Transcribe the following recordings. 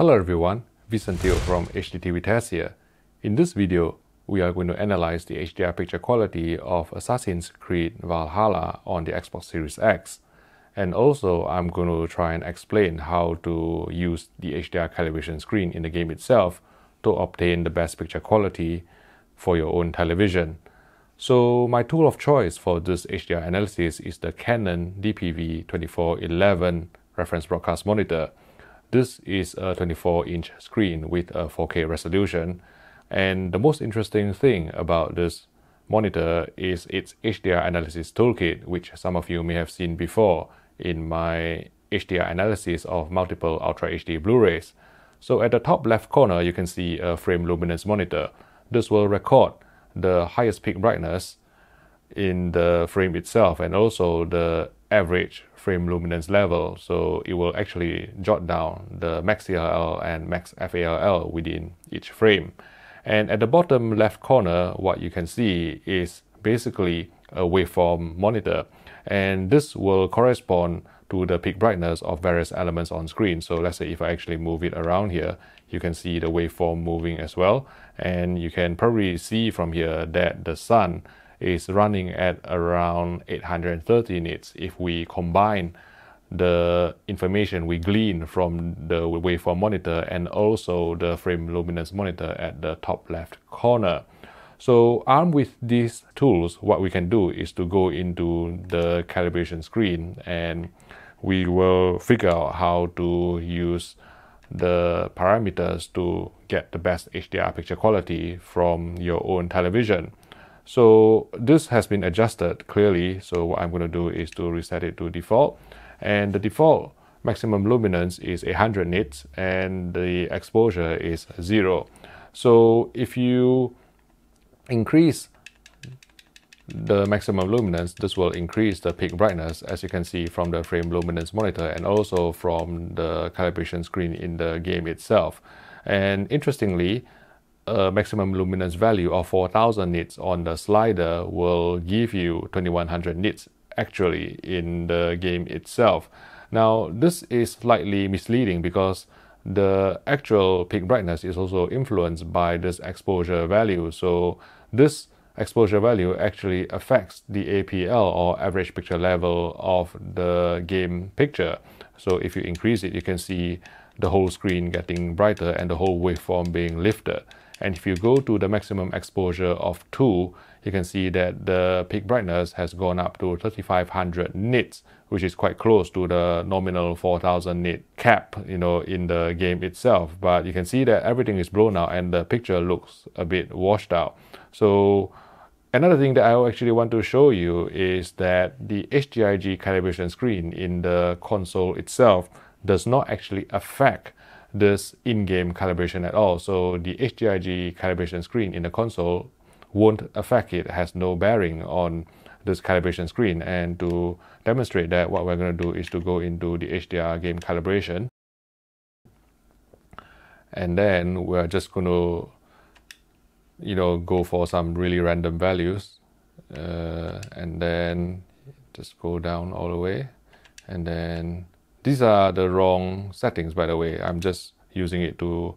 Hello everyone, Vincent Teoh from HDTV Test here. In this video, we are going to analyze the HDR picture quality of Assassin's Creed Valhalla on the Xbox Series X. And also, I'm going to try and explain how to use the HDR calibration screen in the game itself to obtain the best picture quality for your own television. So my tool of choice for this HDR analysis is the Canon DPV2411 reference broadcast monitor. This is a 24-inch screen with a 4K resolution. And the most interesting thing about this monitor is its HDR analysis toolkit, which some of you may have seen before in my HDR analysis of multiple Ultra HD Blu-rays. So at the top left corner, you can see a frame luminance monitor. This will record the highest peak brightness in the frame itself and also the average frame luminance level. So it will actually jot down the max CLL and max FALL within each frame. And at the bottom left corner, what you can see is basically a waveform monitor. And this will correspond to the peak brightness of various elements on screen. So let's say if I actually move it around here, you can see the waveform moving as well. And you can probably see from here that the sun is running at around 830 nits if we combine the information we glean from the waveform monitor and also the frame luminance monitor at the top left corner. So armed with these tools, what we can do is to go into the calibration screen and we will figure out how to use the parameters to get the best HDR picture quality from your own television. So this has been adjusted clearly. So what I'm going to do is to reset it to default. And the default maximum luminance is 100 nits and the exposure is zero. So if you increase the maximum luminance, this will increase the peak brightness as you can see from the frame luminance monitor and also from the calibration screen in the game itself. And interestingly, a maximum luminance value of 4000 nits on the slider will give you 2100 nits actually in the game itself. Now, this is slightly misleading because the actual peak brightness is also influenced by this exposure value. So this exposure value actually affects the APL or average picture level of the game picture. So if you increase it, you can see the whole screen getting brighter and the whole waveform being lifted. And if you go to the maximum exposure of 2, you can see that the peak brightness has gone up to 3500 nits, which is quite close to the nominal 4000 nit cap, you know, in the game itself. But you can see that everything is blown out and the picture looks a bit washed out. So Another thing that I actually want to show you is that the HDRG calibration screen in the console itself does not actually affect this in-game calibration at all. So the HDRG calibration screen in the console won't affect it, has no bearing on this calibration screen. And to demonstrate that, what we're going to do is to go into the HDR game calibration. And then we're just going to, you know, go for some really random values. Uh, and then just go down all the way. And then these are the wrong settings, by the way. I'm just using it to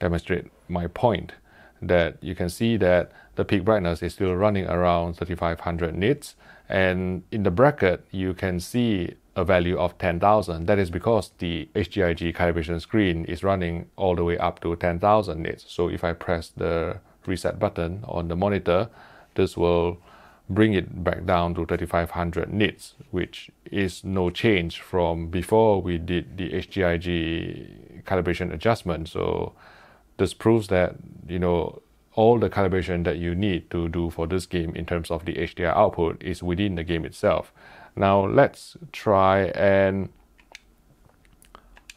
demonstrate my point that you can see that the peak brightness is still running around 3500 nits. And in the bracket you can see a value of 10,000 that is because the HDRG calibration screen is running all the way up to 10,000 nits. So if I press the reset button on the monitor this will bring it back down to 3500 nits which is no change from before we did the HDRG calibration adjustment so this proves that you know all the calibration that you need to do for this game in terms of the HDR output is within the game itself. Now let's try and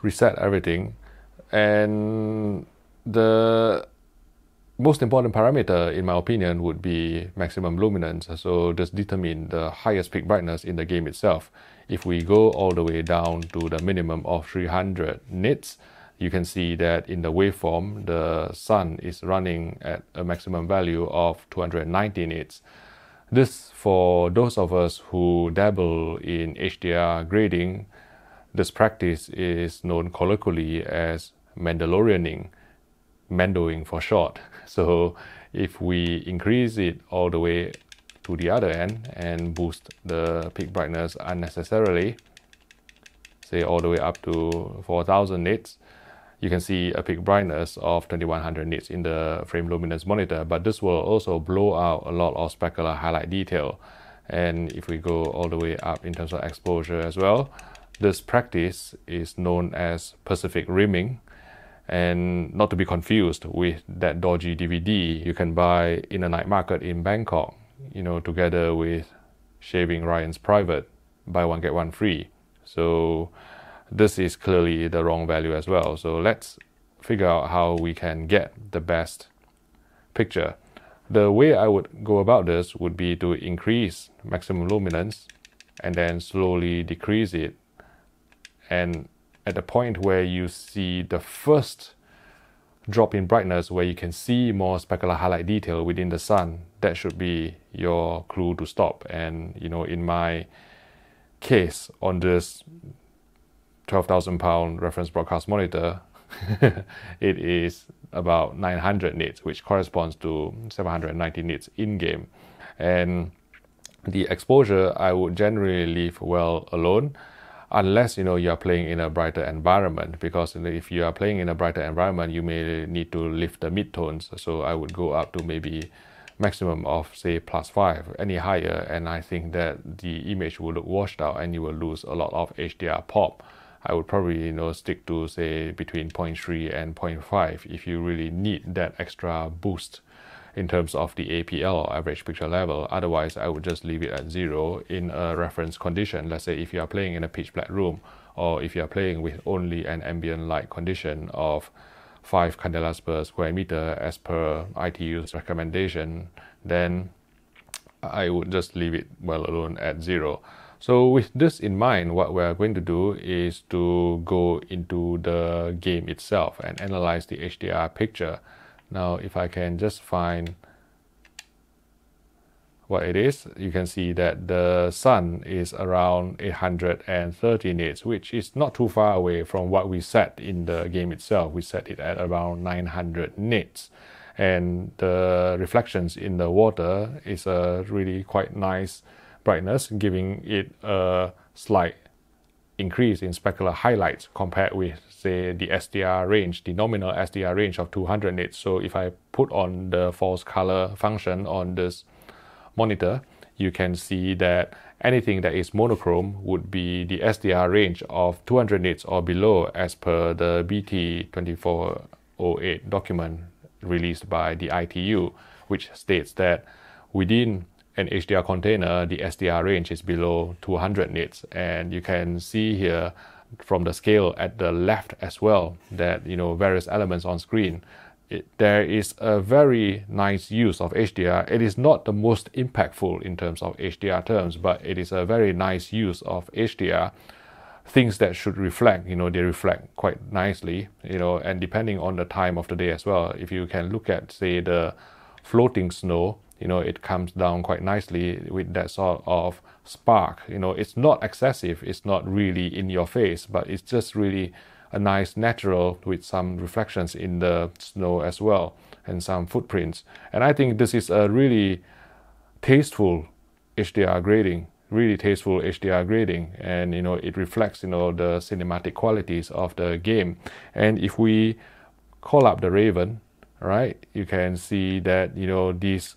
reset everything and the most important parameter in my opinion would be maximum luminance so just determine the highest peak brightness in the game itself if we go all the way down to the minimum of 300 nits you can see that in the waveform, the sun is running at a maximum value of 290 nits. This, for those of us who dabble in HDR grading, this practice is known colloquially as Mandalorianing, Mandoing for short. So if we increase it all the way to the other end and boost the peak brightness unnecessarily, say all the way up to 4000 nits, you can see a peak brightness of 2100 nits in the frame luminance monitor, but this will also blow out a lot of specular highlight detail. And if we go all the way up in terms of exposure as well, this practice is known as Pacific rimming and not to be confused with that dodgy DVD you can buy in a night market in Bangkok, you know, together with Shaving Ryan's Private, buy one get one free. So this is clearly the wrong value as well. So let's figure out how we can get the best picture. The way I would go about this would be to increase maximum luminance and then slowly decrease it. And at the point where you see the first drop in brightness where you can see more specular highlight detail within the sun, that should be your clue to stop. And you know, in my case on this 12,000 pound reference broadcast monitor, it is about 900 nits, which corresponds to 790 nits in game. And the exposure I would generally leave well alone unless you know you are playing in a brighter environment because if you are playing in a brighter environment you may need to lift the midtones. So i would go up to maybe maximum of say plus 5 any higher and i think that the image will look washed out and you will lose a lot of hdr pop. I would probably you know stick to say between 0.3 and 0.5 if you really need that extra boost in terms of the APL average picture level. Otherwise, I would just leave it at zero in a reference condition. Let's say if you are playing in a pitch black room or if you are playing with only an ambient light condition of 5 candelas per square meter as per ITU's recommendation, then I would just leave it well alone at zero. So with this in mind, what we're going to do is to go into the game itself and analyze the HDR picture. Now, if I can just find what it is, you can see that the sun is around 830 nits, which is not too far away from what we set in the game itself. We set it at around 900 nits. And the reflections in the water is a really quite nice brightness, giving it a slight increase in specular highlights compared with say the SDR range, the nominal SDR range of 200 nits. So if I put on the false color function on this monitor, you can see that anything that is monochrome would be the SDR range of 200 nits or below as per the BT2408 document released by the ITU, which states that within an HDR container, the SDR range is below 200 nits. And you can see here from the scale at the left as well that, you know, various elements on screen. It, there is a very nice use of HDR. It is not the most impactful in terms of HDR terms, but it is a very nice use of HDR. Things that should reflect, you know, they reflect quite nicely, you know, and depending on the time of the day as well. If you can look at, say, the floating snow, you know it comes down quite nicely with that sort of spark. You know it's not excessive it's not really in your face but it's just really a nice natural with some reflections in the snow as well and some footprints. And i think this is a really tasteful hdr grading really tasteful hdr grading. And you know it reflects you know the cinematic qualities of the game. And if we call up the raven right you can see that you know these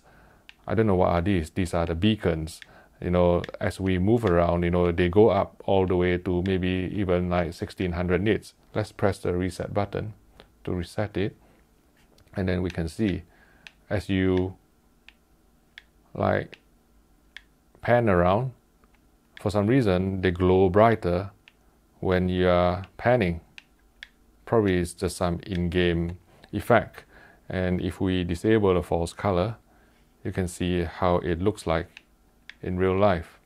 I don't know what are these. These are the beacons. You know, as we move around, you know, they go up all the way to maybe even like 1600 nits. Let's press the reset button to reset it. And then we can see as you like pan around, for some reason they glow brighter when you are panning. Probably it's just some in-game effect. And if we disable the false color, you can see how it looks like in real life.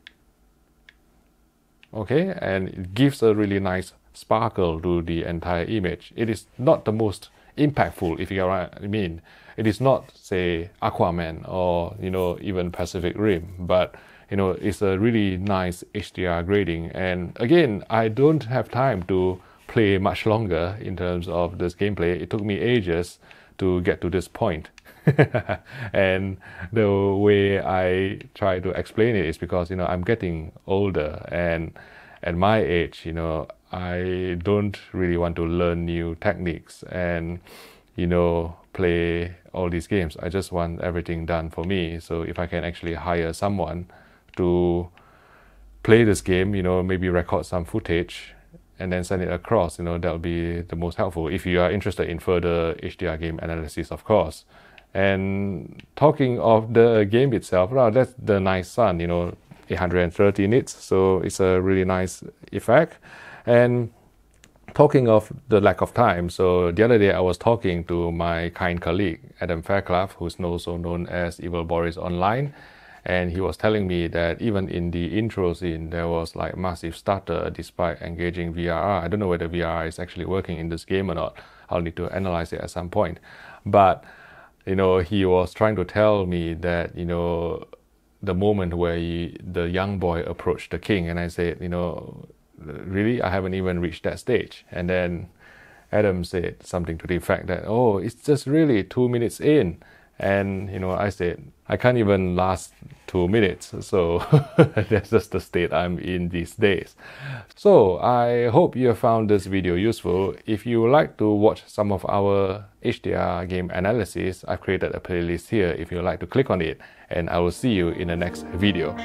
Okay, and it gives a really nice sparkle to the entire image. It is not the most impactful, if you know what I mean. It is not, say, Aquaman or you know even Pacific Rim, but you know it's a really nice HDR grading. And again, I don't have time to play much longer in terms of this gameplay. It took me ages to get to this point. and the way I try to explain it is because you know I'm getting older and at my age, you know, I don't really want to learn new techniques and you know play all these games. I just want everything done for me. So if I can actually hire someone to play this game, you know, maybe record some footage and then send it across, you know, that'll be the most helpful if you are interested in further HDR game analysis, of course. And talking of the game itself, well, that's the nice sun, you know, 830 nits, so it's a really nice effect. And talking of the lack of time, so the other day I was talking to my kind colleague, Adam Fairclough, who's also known as Evil Boris Online, and he was telling me that even in the intro scene, there was like massive stutter despite engaging VRR. I don't know whether VRR is actually working in this game or not. I'll need to analyze it at some point. But you know, he was trying to tell me that, you know, the moment where he, the young boy approached the king, and I said, you know, really, I haven't even reached that stage. And then Adam said something to the effect that, oh, it's just really two minutes in. And, you know, I said, I can't even last two minutes. So that's just the state I'm in these days. So I hope you have found this video useful. If you would like to watch some of our HDR game analysis, I've created a playlist here if you would like to click on it. And I will see you in the next video.